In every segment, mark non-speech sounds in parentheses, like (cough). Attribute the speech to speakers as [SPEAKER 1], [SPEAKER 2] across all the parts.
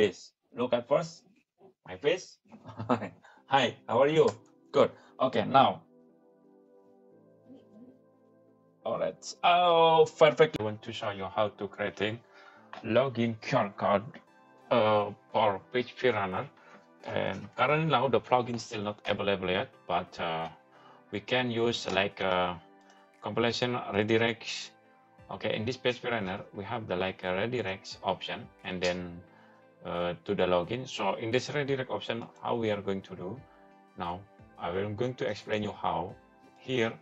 [SPEAKER 1] this. Look at first my face. (laughs) Hi, how are you? Good. Okay, now. All right. Oh, perfect. I want to show you how to creating login QR code uh, for PHP Runner. And currently now the plugin is still not available yet, but uh, we can use like uh, compilation redirects. Okay, in this PHP Runner, we have the like a redirects option and then uh, to the login. So in this redirect option, how we are going to do now, I am going to explain you how. Here,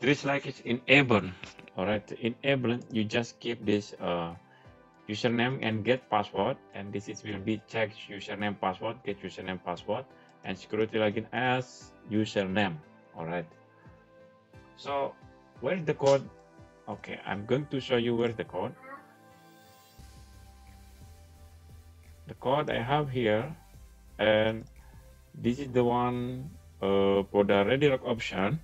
[SPEAKER 1] there is like it's enable. All right, enable. You just keep this uh, username and get password, and this is will be check username password, get username password, and security login as username. All right. So where's the code? Okay, I'm going to show you where's the code. The code I have here and this is the one uh, for the redirect option.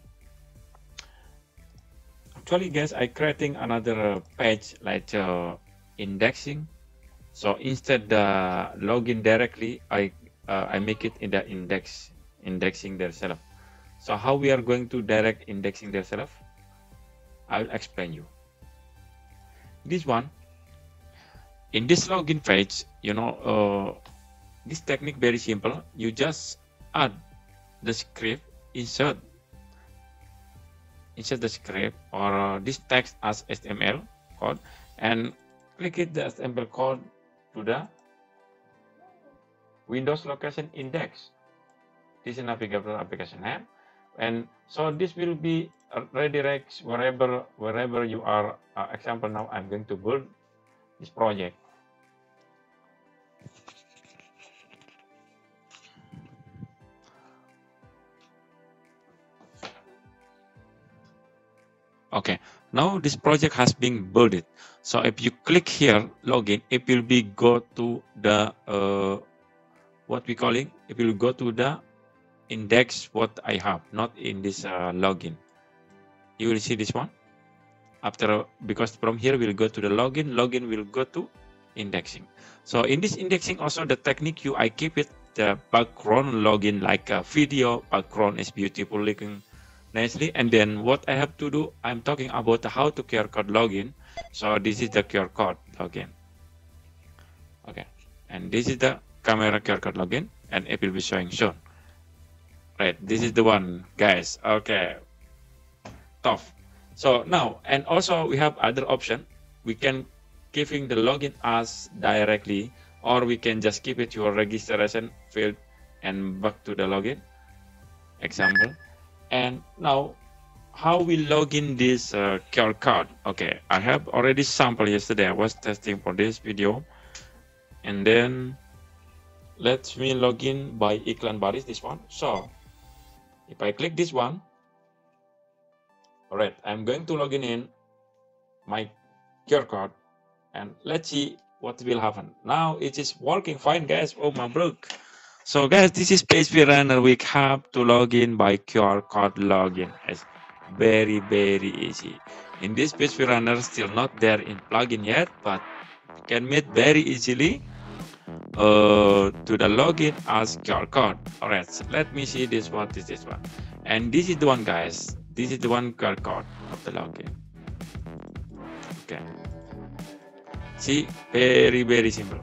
[SPEAKER 1] Actually guys I creating another page like uh, indexing. So instead the login directly I uh, I make it in the index indexing themselves so how we are going to direct indexing themselves I'll explain you. This one in this login page, you know, uh, this technique very simple. You just add the script, insert, insert the script or uh, this text as HTML code, and click it the HTML code to the Windows location index. This is navigable application name, and so this will be redirects wherever wherever you are. Uh, example now, I'm going to build this project now this project has been built. So if you click here, login, it will be go to the, uh, what we calling, it will go to the index what I have, not in this uh, login. You will see this one. After, because from here we'll go to the login, login will go to indexing. So in this indexing also the technique you, I keep it the background login like a video background is beautiful looking nicely. And then what I have to do, I'm talking about how to QR code login. So this is the QR code login. Okay. And this is the camera QR code login and it will be showing soon. Right. This is the one guys. Okay. Tough. So now, and also we have other option. We can giving the login as directly, or we can just keep it your registration field and back to the login. Example. And now, how we log in this uh, QR code? Okay, I have already sampled yesterday. I was testing for this video. And then let me log in by Iklan Baris, this one. So if I click this one, all right, I'm going to log in in my QR code and let's see what will happen. Now it is working fine, guys. Oh, my broke. So guys, this is PHP Runner. We have to log in by QR code login. It's very, very easy. In this PHP Runner, still not there in plugin yet, but can meet very easily uh, to the login as QR code. Alright, so let me see this. What is this one? And this is the one, guys. This is the one QR code of the login. Okay. See, very, very simple.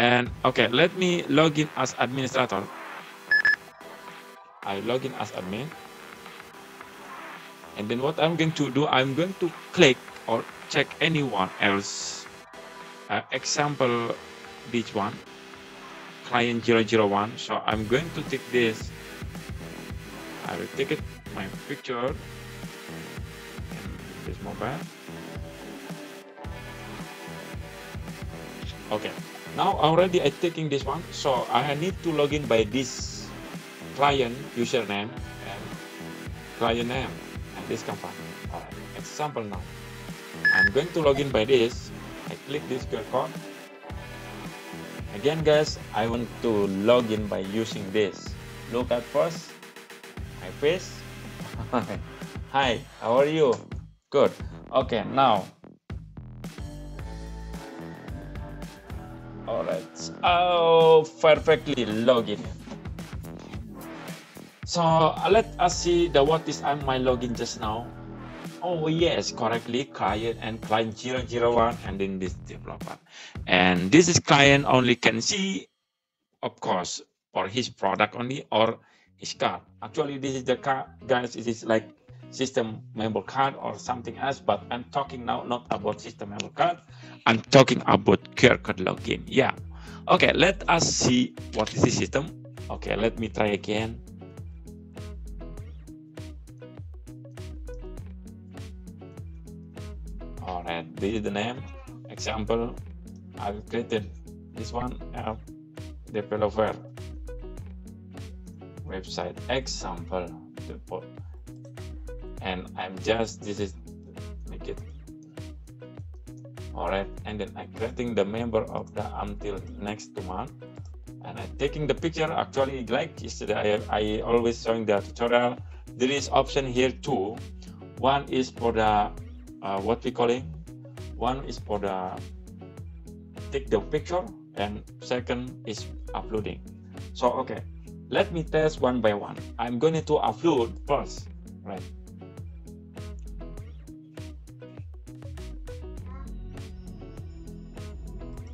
[SPEAKER 1] And okay, let me log in as administrator. I log in as admin. And then what I'm going to do, I'm going to click or check anyone else. Uh, example, this one, client 001. So I'm going to take this. I will take it, my picture, this mobile. Okay, now already I taking this one. So I need to log in by this client username and client name and this company. Example now. I'm going to log in by this. I click this QR code. Again guys I want to log in by using this. Look at first. My face. (laughs) Hi how are you? Good. Okay now All right. Oh, perfectly login. So let us see the what is on my login just now. Oh yes, correctly, client and client 001 and then this developer. And this is client only can see, of course, for his product only or his card. Actually, this is the card, guys, it is like system member card or something else, but I'm talking now not about system member card. I'm talking about QR code login. Yeah. Okay, let us see what is the system. Okay, let me try again. all right this is the name example i've created this one app developer website example and i'm just this is make it all right and then i'm creating the member of the until next month. And i'm taking the picture actually like yesterday i, I always showing the tutorial. There is option here too. One is for the uh, what we calling? One is for the take the picture and second is uploading. So okay let me test one by one. I'm going to upload first right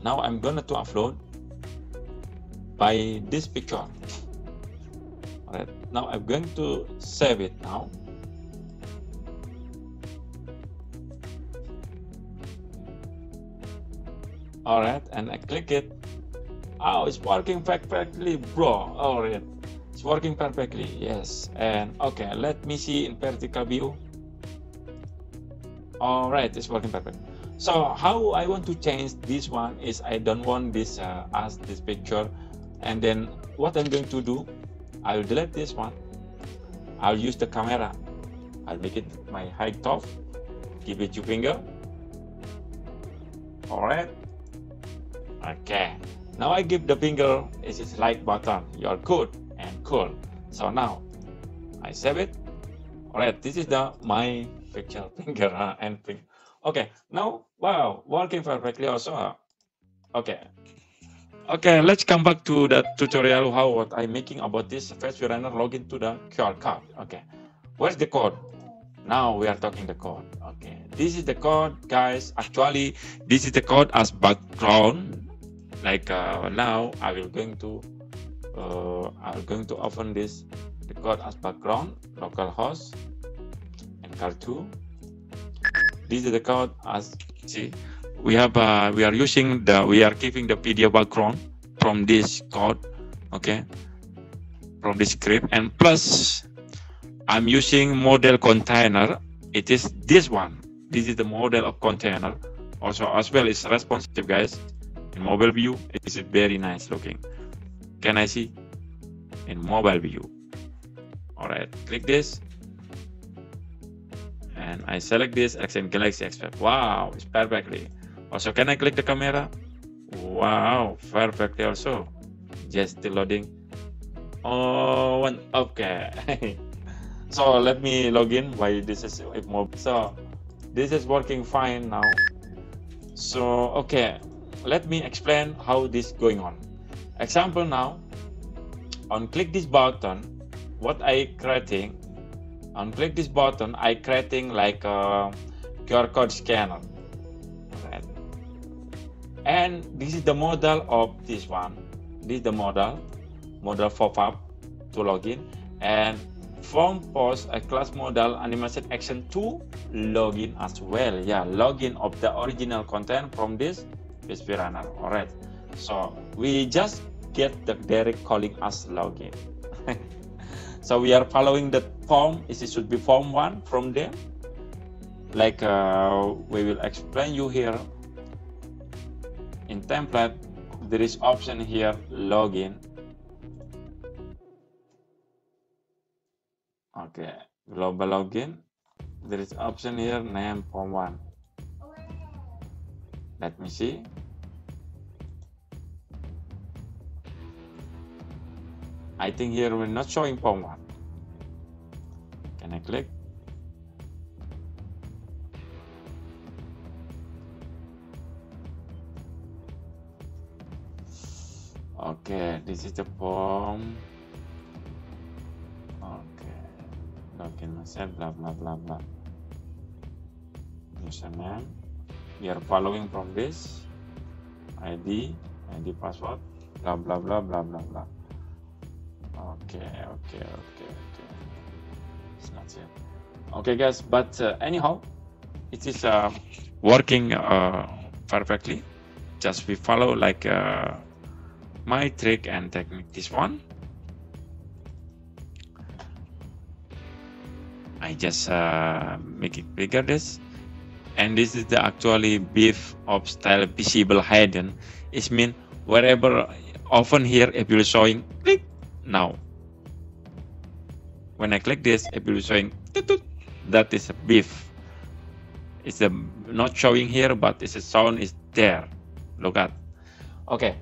[SPEAKER 1] now i'm going to upload by this picture. All right now i'm going to save it now. All right and I click it. Oh it's working perfectly bro. All right it's working perfectly yes. And okay let me see in vertical view. All right it's working perfect so how I want to change this one is I don't want this uh, as this picture and then what I'm going to do I'll delete this one I'll use the camera I'll make it my height top give it your finger all right Okay. Now I give the finger is its like button. You're good and cool. So now I save it. Alright, this is the my picture (laughs) finger and finger. Okay, now wow, working perfectly also. Uh, okay. Okay, let's come back to the tutorial how what I'm making about this PHP Runner login to the QR code. Okay, where's the code? Now we are talking the code. Okay, this is the code, guys. Actually, this is the code as background like uh, now I will going to uh, I'm going to open this the code as background localhost and car2 this is the code as see we have uh, we are using the we are keeping the PDF background from this code okay? From this script. And plus I'm using model container. It is this one. This is the model of container. Also as well it's responsive guys. In mobile view it is very nice looking. Can i see? In mobile view. All right click this and i select this xn galaxy expert wow it's perfectly. Also can i click the camera? Wow perfectly also. Just still loading. Oh one okay. (laughs) So let me log in. Why this is mobile? So this is working fine now. So okay. Let me explain how this going on. Example now, on click this button, what I creating, on click this button, I creating like a QR code scanner. Right. And this is the model of this one. This is the model, model pop-up to login. And from post a class model animation action to login as well. Yeah, login of the original content from this PHP runner. All right. So we just get the direct calling us login. (laughs) so we are following the form. It should be form one from there. Like uh, we will explain you here. In template, there is option here login. Okay, global login. There is option here name form one. Let me see. I think here we're not showing form one. Can I click? okay this is the form okay login myself blah blah blah blah username we are following from this id id password blah blah blah blah blah blah okay okay okay okay. It's not yet okay guys but uh, anyhow it is uh, working uh, perfectly. Just we follow like uh, my trick and technique this one. I just uh, make it bigger this. And this is the actually beef of style visible hidden. It mean wherever often here it will showing click now when I click this it will be showing that is a beef. It's a not showing here but it's a sound is there. Look at. Okay.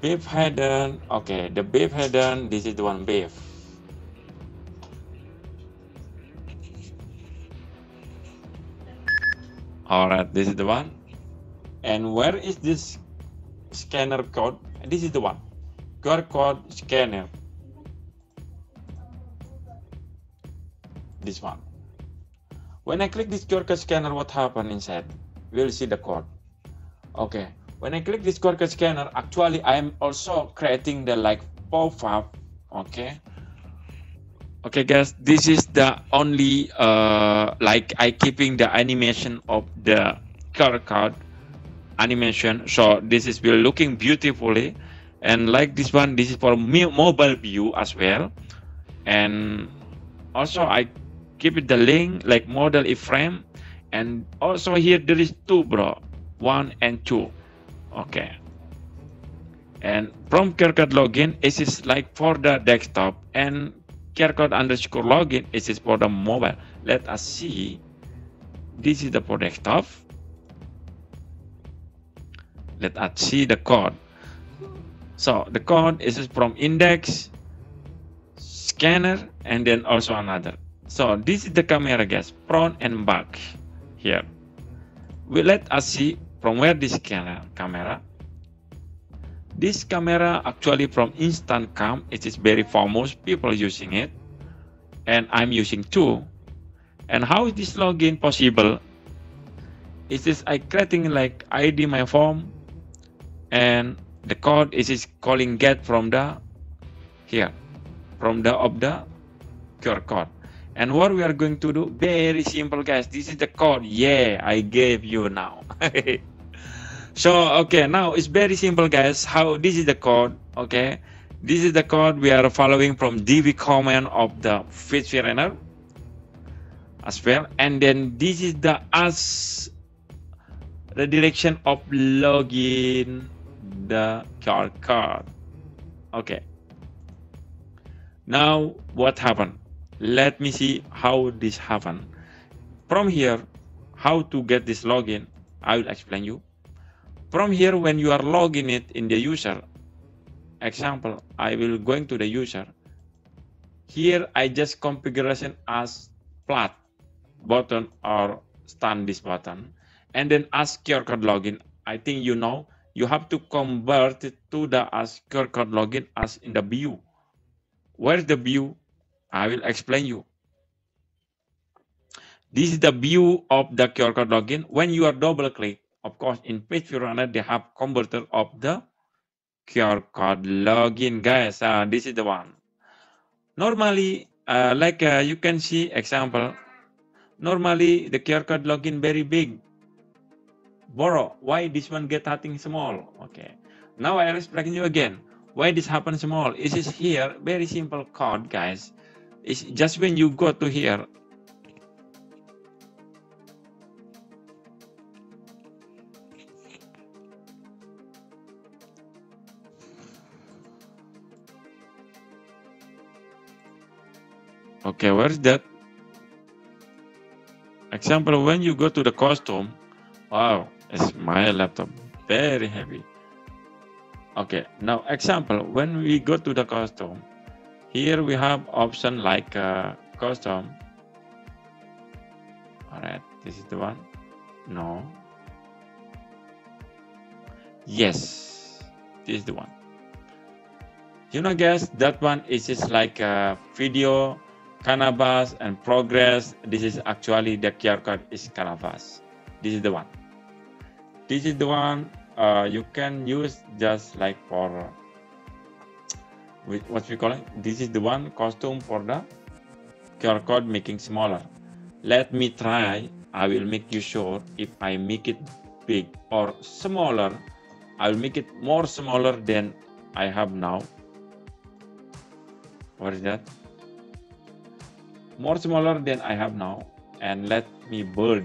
[SPEAKER 1] Beef hidden okay the beef hidden this is the one beef. All right this is the one. And where is this scanner code? This is the one. QR code scanner this one. When I click this QR code scanner what happened inside? We'll see the code. Okay. When I click this QR code scanner actually I am also creating the like pop-up okay? Okay guys this is the only uh, like i keeping the animation of the car card animation. So this is will looking beautifully. And like this one this is for mobile view as well. And also i keep it the link like model iframe and also here there is two bro one and two okay and from CareCard login it is like for the desktop and CareCard underscore login is for the mobile. Let us see. This is the for desktop. Let us see the code. So the code is from index, scanner, and then also another. So this is the camera guys, front and back here. We let us see from where this camera uh, camera this camera actually from Instascan, it is very famous, people using it. And I'm using too. And how is this login possible? Is this I creating like ID my form and the code is is calling get from the here from the of the QR code. And what we are going to do, very simple guys. This is the code. Yeah, I gave you now. (laughs) so okay now it's very simple guys. How this is the code okay? This is the code we are following from db command of the PHP Runner as well. And then this is the as the direction of login the car card okay. Now what happened let me see how this happen from here how to get this login i will explain you from here, when you are logging it in the user, example, I will going to the user. Here, I just configuration as flat button or stand this button, and then ask your code login. I think you know you have to convert it to the ask your code login as in the view. Where's the view? I will explain you. This is the view of the QR code login. When you are double click, of course, in PHP Runner, they have converter of the QR code login, guys. Uh, this is the one. Normally, uh, like uh, you can see example, normally the QR code login very big. Borrow, why this one get nothing small? Okay. Now I explain you again. Why this happen small? It is here, very simple code, guys. It's just when you go to here, Okay, where is that? Example, when you go to the costume, wow, it's my laptop, very heavy. Okay, now example, when we go to the custom, here we have option like uh, custom. All right, this is the one. No. Yes. this is the one you know guys that one is just like a video canvas and progress this is actually the QR code is canvas this is the one this is the one uh, you can use just like for what we call it? This is the one costume for the QR code making smaller. Let me try. I will make you sure if I make it big or smaller. I will make it more smaller than I have now. What is that? More smaller than I have now and let me build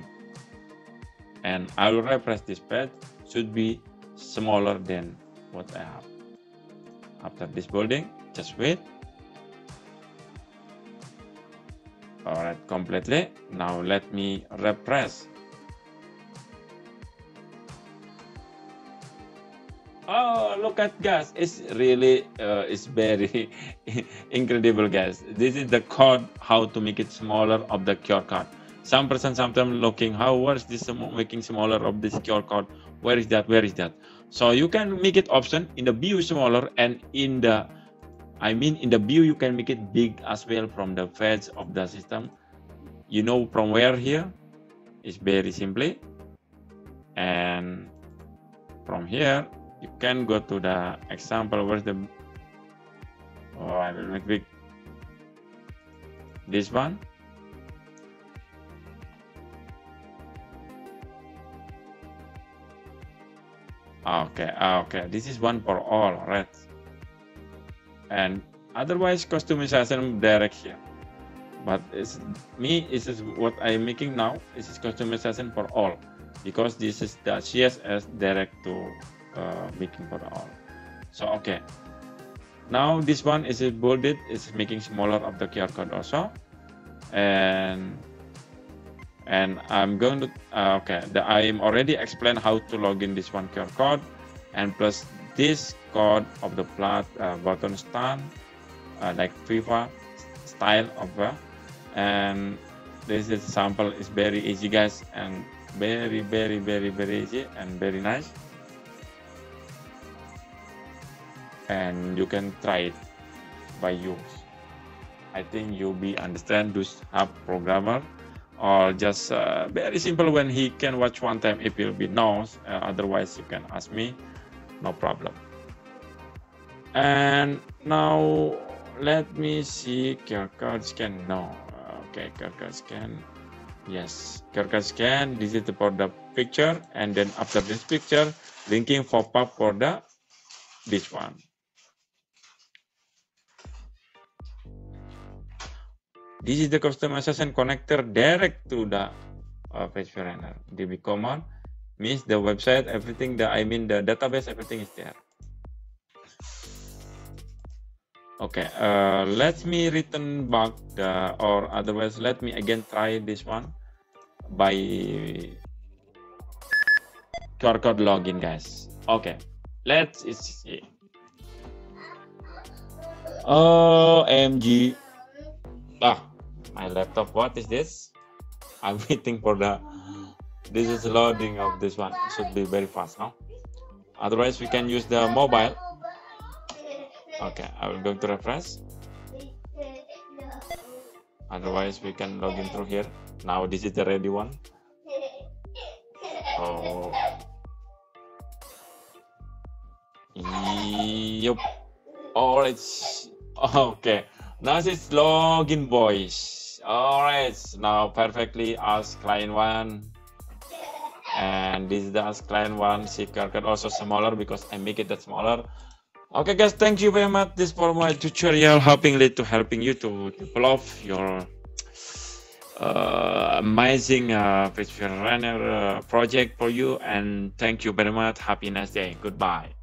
[SPEAKER 1] and I will refresh this page should be smaller than what I have after this building just wait. Alright completely. Now let me repress. Oh look at guys it's really uh, it's very (laughs) incredible guys this is the code how to make it smaller of the QR code. Some person sometimes looking how was this making smaller of this QR code? Where is that? Where is that so you can make it option in the view smaller and in the I mean in the view you can make it big as well from the feds of the system. You know from where here is very simply. And from here you can go to the example where's the oh I will make big. This one okay. Okay. This is one for all right? And otherwise customization direct here. But it's me this is what i'm making now. This is customization for all. Because this is the css direct to uh, making for all. So okay. Now this one is it bolded? It's making smaller of the QR code also. And and I'm going to uh, okay the, I am already explained how to log in this one QR code. And plus this code of the plat uh, button stand uh, like FIFA style of uh, and this is sample is very easy guys and very very very very easy and very nice. And you can try it by use. I think you'll be understand this app programmer or just uh, very simple when he can watch one time it will be no uh, otherwise you can ask me no problem. And now let me see QR scan no. Okay QR scan. Yes QR scan this is for the picture and then after this picture linking pop up for the this one This is the customization connector direct to the uh, page runner. DB command means the website, everything, the I mean the database, everything is there. Okay, uh, let me return back the, or otherwise let me again try this one by QR code login guys. Okay, let's see. OMG. Ah, my laptop. What is this? I'm (laughs) waiting for the this is loading of this one. It should be very fast now otherwise we can use the mobile. Okay i will go to refresh. Otherwise we can log in through here. Now this is the ready one. Oh. Yep all right. (laughs) Okay. Now it's login voice all right now perfectly ask client one. And this is the ask client one. Safeguard card also smaller because i make it that smaller. Okay guys thank you very much. This for my tutorial helping lead to helping you to develop your uh, amazing uh, runner uh, project for you. And thank you very much. Happy nice day. Goodbye